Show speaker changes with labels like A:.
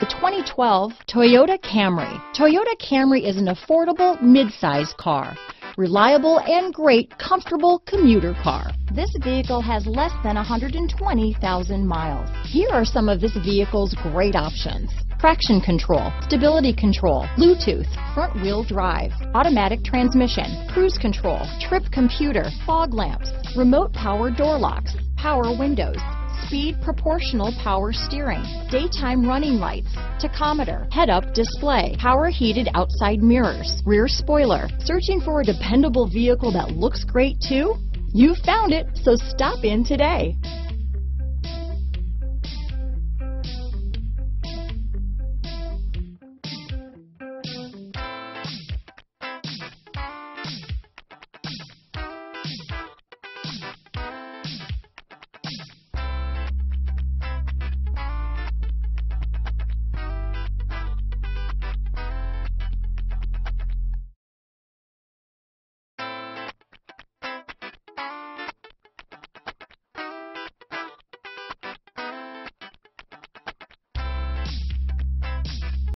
A: The 2012 Toyota Camry. Toyota Camry is an affordable midsize car. Reliable and great comfortable commuter car. This vehicle has less than 120,000 miles. Here are some of this vehicle's great options. Traction control, stability control, Bluetooth, front wheel drive, automatic transmission, cruise control, trip computer, fog lamps, remote power door locks, power windows, speed proportional power steering, daytime running lights, tachometer, head-up display, power heated outside mirrors, rear spoiler. Searching for a dependable vehicle that looks great too? You found it, so stop in today.